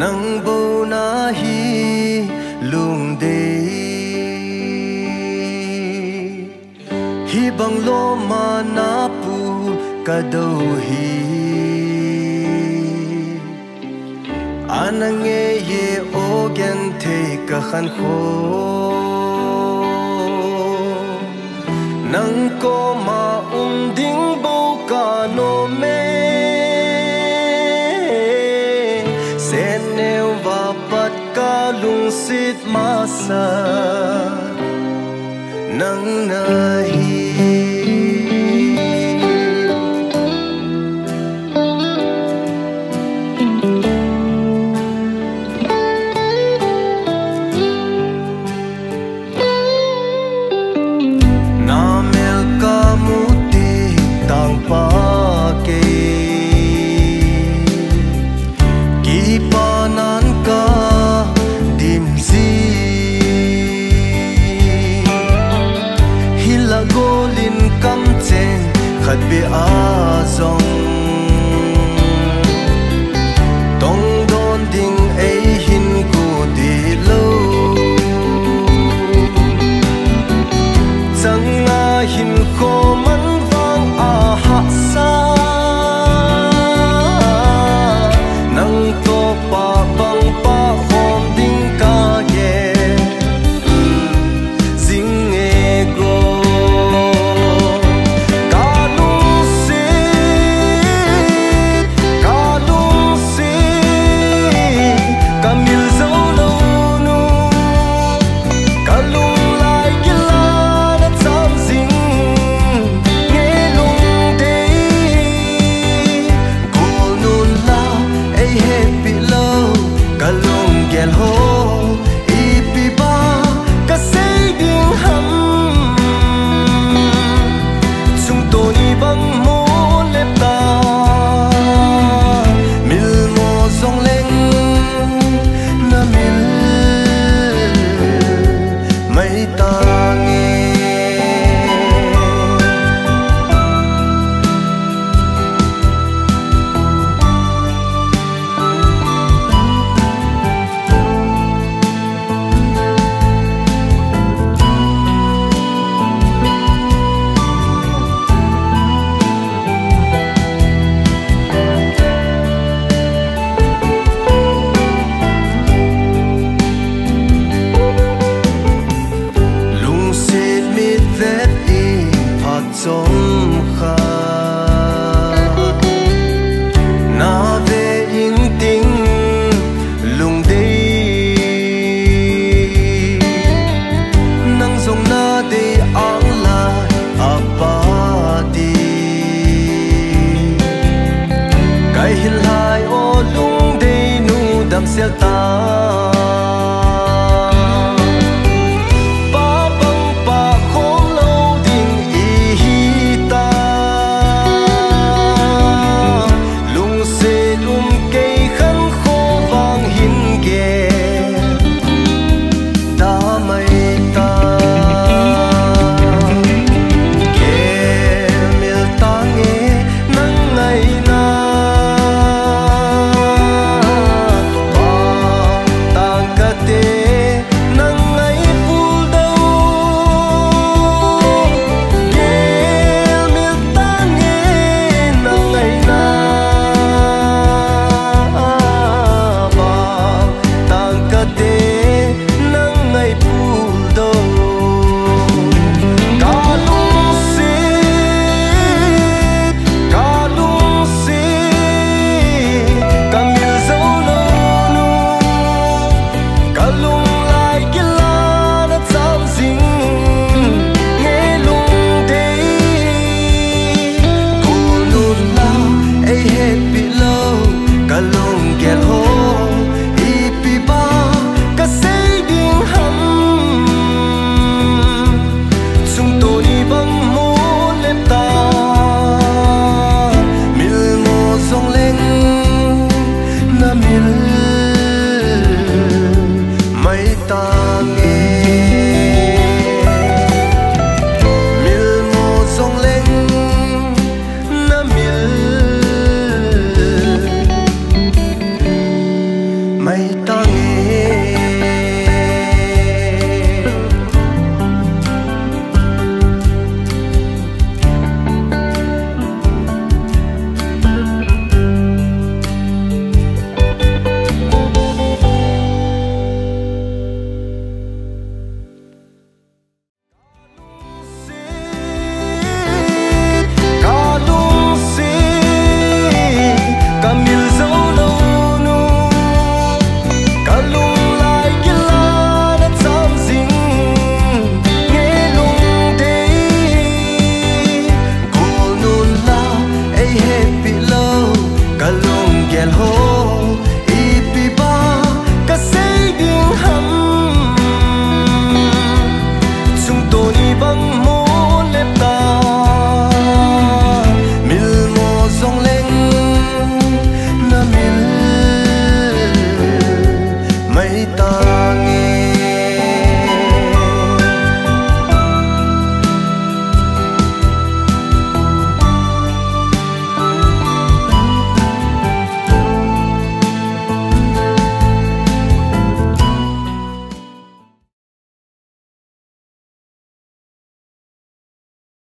nang bo na hi lung de. Hi bang lo ma na pu ka do hi. Anang e ye o gen te ka khan kho. Nang ko ma um lung sit ma sa son el hold.